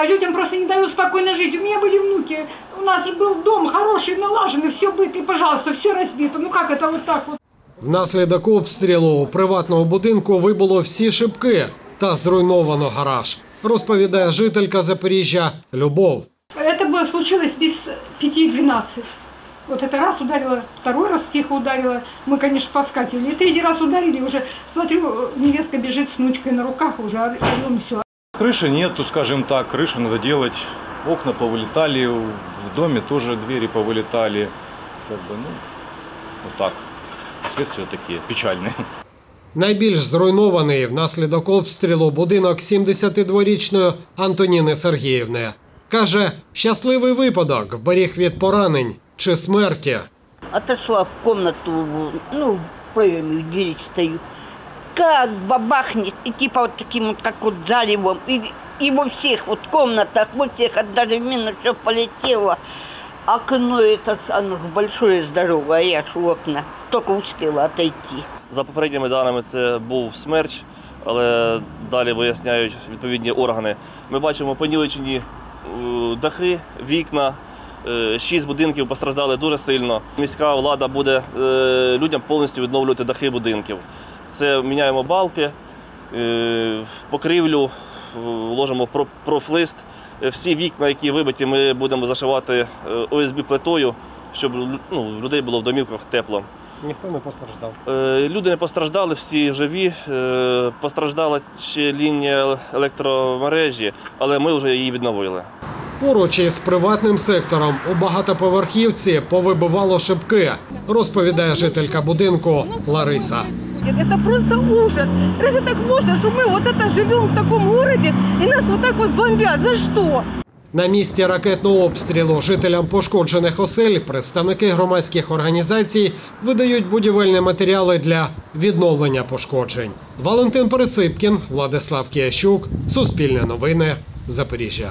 А людям просто не дают спокойно жить. У меня были внуки, у нас и был дом хороший, налаженный, все будет, и, пожалуйста, все разбито. Ну как это вот так вот? Внаслідок обстрілу у приватному будинку вибуло всі шибки та зруйновано гараж. Розповідає жителька Запоріжжя Любов. Это было случилось без 5-12. Вот это раз ударило, второй раз тихо ударило. Мы, конечно, повскакивали. И третий раз ударили, уже смотрю, невестка бежит с внучкой на руках, уже орем все. Крыши нету, скажем так, крышу надо делать. Окна повылетали, в доме тоже двери повылетали. Как бы, ну, вот так. Последствия такие печальные. Найбільш зруйнований внаслідок обстрілу будинок 72-річної Антоніни Сергіївни. Каже, щасливий випадок вберіг від поранень чи смерті. Отошла в комнату, ну, в проеме в двери стою. Как бабахнет, и типа вот таким вот, как вот заревом, и, и во всех вот комнатах, во всех одновременно все полетело. Окно это, оно же большое, здоровое, я ж в окна только успела отойти. За попередніми даними, це був смерч, але далі виясняють відповідні органи. Ми бачимо понівечені е, дахи, вікна. е, Шість будинків постраждали дуже сильно. Міська влада буде е, людям повністю відновлювати дахи будинків. Це міняємо балки, е, в покрівлю, е, ложимо про- профлист. Е, Всі вікна, які вибиті, ми будемо зашивати ОСБ плитою, щоб ну, людей було в домівках тепло. Ніхто не постраждав. Люди не постраждали, всі живі. Постраждала ще лінія електромережі, але ми вже її відновили. Поруч із приватним сектором у багатоповерхівці повибивало шибки, розповідає жителька будинку Лариса. Это просто ужас. Разве так можно, что мы вот это живем в таком городе и нас вот так вот бомбят? За что? На місці ракетного обстрілу жителям пошкоджених осель представники громадських організацій видають будівельні матеріали для відновлення пошкоджень. Валентин Пересипкін, Владислав Киящук, Суспільне новини, Запоріжжя.